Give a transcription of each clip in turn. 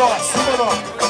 on, come on.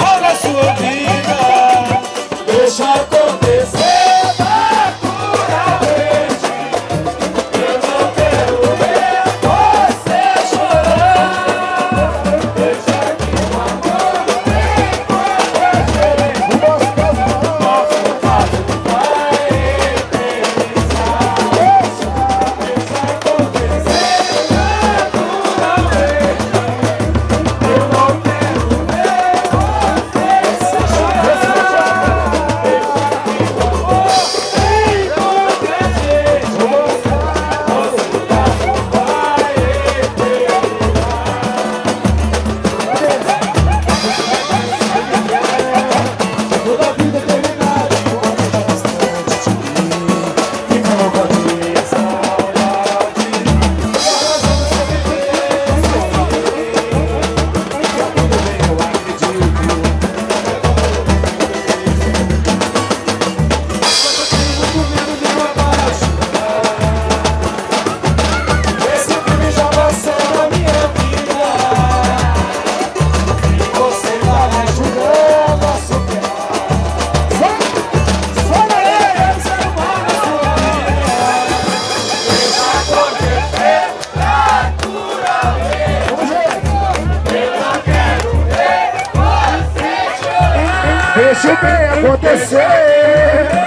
Deixa bem acontecer